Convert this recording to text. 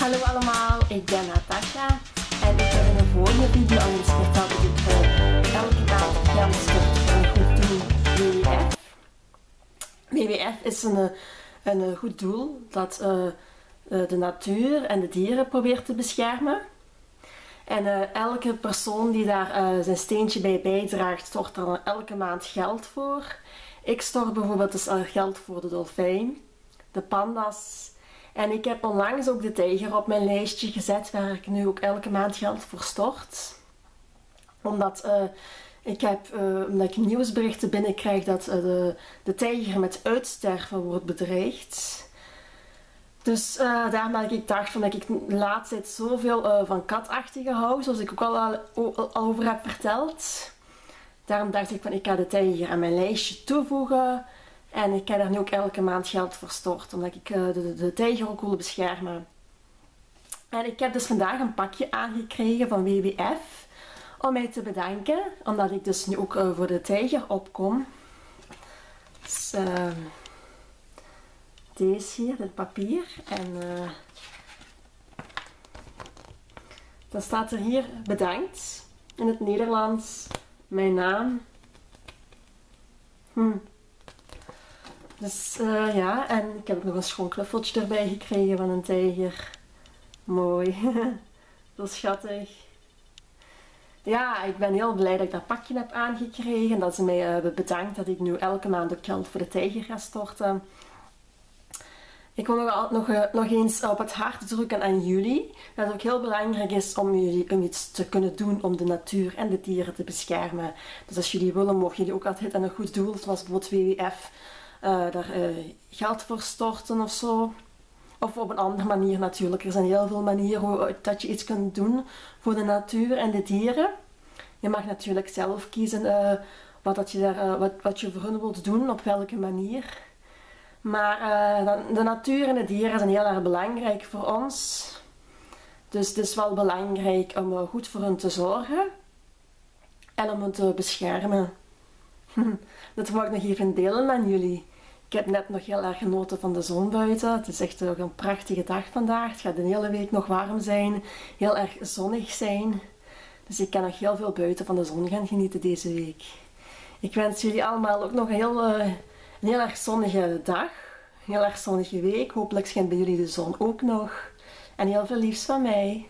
Hallo allemaal, ik ben Natasha en ik heb in een vorige video al eens verteld dat ik uh, elke maand geld stort voor een goed doel WWF. WWF is een, een goed doel dat de natuur en de dieren probeert te beschermen. En elke persoon die daar zijn steentje bij bijdraagt, stort er elke maand geld voor. Ik stort bijvoorbeeld dus geld voor de dolfijn, de panda's, en ik heb onlangs ook de tijger op mijn lijstje gezet, waar ik nu ook elke maand geld voor stort. Omdat, uh, ik, heb, uh, omdat ik nieuwsberichten binnenkrijg dat uh, de, de tijger met uitsterven wordt bedreigd. Dus daarom dat ik dacht van dat ik de laatste tijd zoveel van katachtige hou, zoals ik ook al, al, al over heb verteld. Daarom dacht ik van ik ga de tijger aan mijn lijstje toevoegen. En ik heb daar nu ook elke maand geld voor stort, omdat ik uh, de, de tijger ook wil beschermen. En ik heb dus vandaag een pakje aangekregen van WWF om mij te bedanken, omdat ik dus nu ook uh, voor de tijger opkom. Dus, uh, deze hier, dit papier. En uh, dan staat er hier bedankt in het Nederlands, mijn naam. Hm. Dus uh, ja, en ik heb nog een schoon knuffeltje erbij gekregen van een tijger. Mooi. Zo schattig. Ja, ik ben heel blij dat ik dat pakje heb aangekregen. En dat ze mij uh, bedankt dat ik nu elke maand ook geld voor de tijger ga storten. Ik wil nog, nog, uh, nog eens op het hart drukken aan jullie. Dat het ook heel belangrijk is om, jullie, om iets te kunnen doen om de natuur en de dieren te beschermen. Dus als jullie willen, mogen jullie ook altijd aan een goed doel, zoals bijvoorbeeld WWF daar uh, geld voor storten of zo. Of op een andere manier natuurlijk. Er zijn heel veel manieren hoe, dat je iets kunt doen voor de natuur en de dieren. Je mag natuurlijk zelf kiezen uh, wat, dat je daar, wat, wat je voor hun wilt doen, op welke manier. Maar de natuur en de dieren zijn heel erg belangrijk voor ons. Dus het is wel belangrijk om goed voor hen te zorgen en om hen te beschermen. Dat wil ik nog even delen aan jullie. Ik heb net nog heel erg genoten van de zon buiten. Het is echt een prachtige dag vandaag. Het gaat de hele week nog warm zijn. Heel erg zonnig zijn. Dus ik kan nog heel veel buiten van de zon gaan genieten deze week. Ik wens jullie allemaal ook nog een heel, uh, een heel erg zonnige dag. Een heel erg zonnige week. Hopelijk schijnt bij jullie de zon ook nog. En heel veel liefs van mij.